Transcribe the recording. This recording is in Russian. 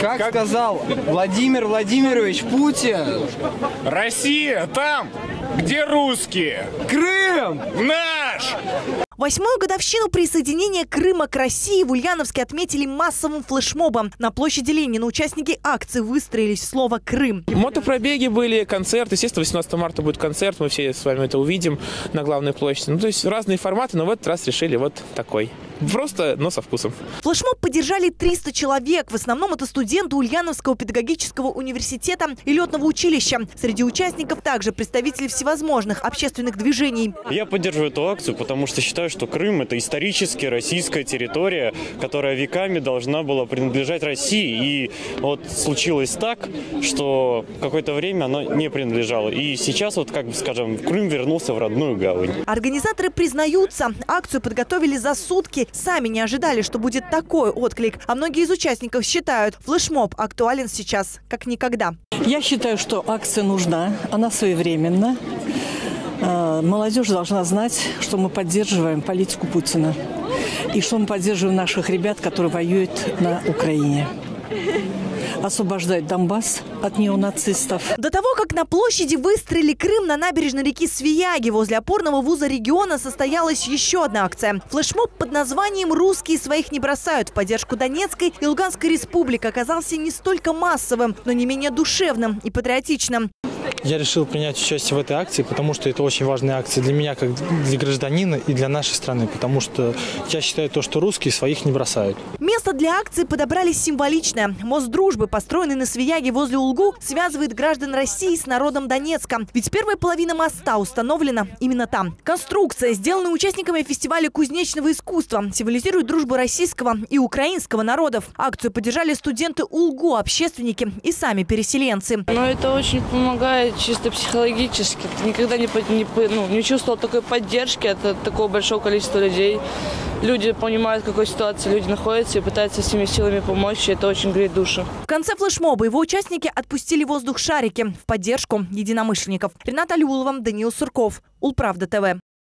Как, как сказал Владимир Владимирович Путин, Россия там, где русские. Крым наш! Восьмую годовщину присоединения Крыма к России в Ульяновске отметили массовым флешмобом. На площади Ленина участники акции выстроились слово «Крым». Мотопробеги были, концерт. Естественно, 18 марта будет концерт, мы все с вами это увидим на главной площади. Ну, то есть разные форматы, но в этот раз решили вот такой. Просто, но со вкусом. Флешмоб поддержали 300 человек. В основном это студенты Ульяновского педагогического университета и летного училища. Среди участников также представители всевозможных общественных движений. Я поддерживаю эту акцию, потому что считаю, что Крым – это исторически российская территория, которая веками должна была принадлежать России. И вот случилось так, что какое-то время она не принадлежала. И сейчас, вот как бы скажем, Крым вернулся в родную гавань. Организаторы признаются, акцию подготовили за сутки сами не ожидали, что будет такой отклик. А многие из участников считают, флешмоб актуален сейчас, как никогда. Я считаю, что акция нужна, она своевременна. А, молодежь должна знать, что мы поддерживаем политику Путина и что мы поддерживаем наших ребят, которые воюют на Украине освобождать Донбасс от неонацистов. До того, как на площади выстроили Крым на набережной реки Свияги возле опорного вуза региона состоялась еще одна акция. Флешмоб под названием «Русские своих не бросают» в поддержку Донецкой и Луганской республик оказался не столько массовым, но не менее душевным и патриотичным. Я решил принять участие в этой акции, потому что это очень важная акция для меня, как для гражданина и для нашей страны, потому что я считаю то, что русские своих не бросают. Место для акции подобрали символичное. Мост дружбы, построенный на Свияге возле Улгу, связывает граждан России с народом Донецка. Ведь первая половина моста установлена именно там. Конструкция, сделанная участниками фестиваля кузнечного искусства, символизирует дружбу российского и украинского народов. Акцию поддержали студенты Улгу, общественники и сами переселенцы. Но это очень помогает чисто психологически. Никогда не, не, ну, не чувствовал такой поддержки от такого большого количества людей. Люди понимают, в какой ситуации люди находятся и пытаются всеми силами помочь, и это очень греет душу. В конце флешмоба его участники отпустили воздух шарики в поддержку единомышленников. Рената Алиулова, Даниил Сурков, Улправда ТВ.